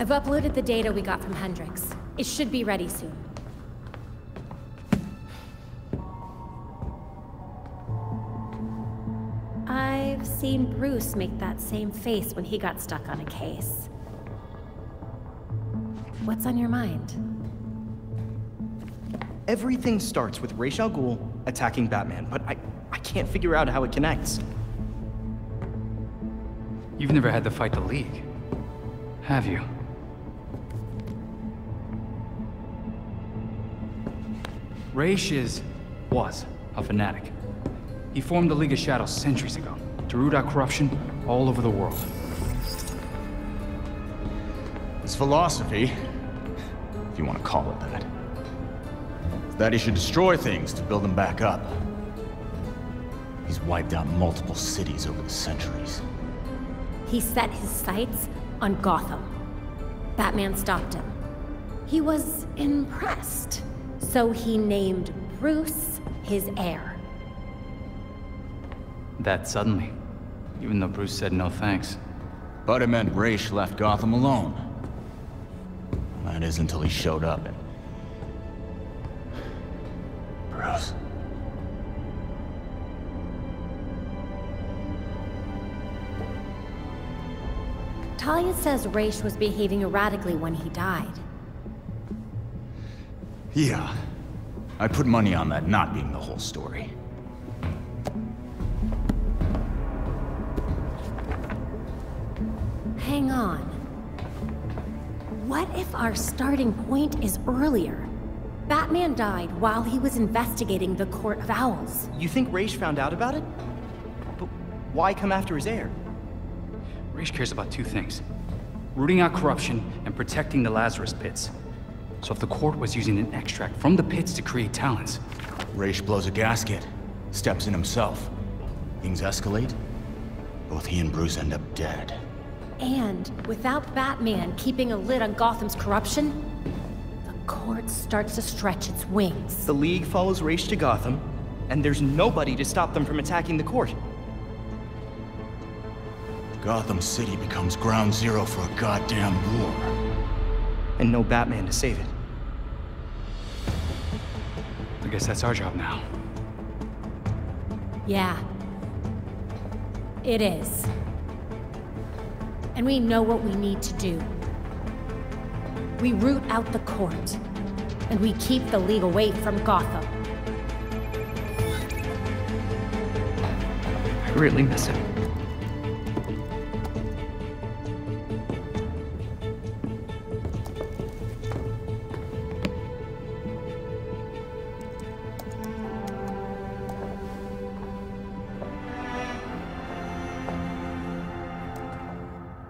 I've uploaded the data we got from Hendrix. It should be ready soon. I've seen Bruce make that same face when he got stuck on a case. What's on your mind? Everything starts with Ra's al Ghul attacking Batman, but I, I can't figure out how it connects. You've never had to fight the League, have you? Ra's is... was a fanatic. He formed the League of Shadows centuries ago, to root out corruption all over the world. His philosophy, if you want to call it that, is that he should destroy things to build them back up. He's wiped out multiple cities over the centuries. He set his sights on Gotham. Batman stopped him. He was impressed, so he named Bruce his heir. That suddenly. Even though Bruce said no thanks. But it meant Ra's left Gotham alone. That is until he showed up and... Bruce. Talia says Ra's was behaving erratically when he died. Yeah. I put money on that not being the whole story. Hang on. What if our starting point is earlier? Batman died while he was investigating the Court of Owls. You think Ra's found out about it? But why come after his heir? Ra's cares about two things. Rooting out corruption and protecting the Lazarus Pits. So if the court was using an extract from the pits to create Talons... Ra's blows a gasket, steps in himself. Things escalate. Both he and Bruce end up dead. And without Batman keeping a lid on Gotham's corruption, the court starts to stretch its wings. The League follows Ra's to Gotham, and there's nobody to stop them from attacking the court. Gotham City becomes ground zero for a goddamn war. And no Batman to save it. I guess that's our job now. Yeah. It is. And we know what we need to do. We root out the court. And we keep the League away from Gotham. I really miss him.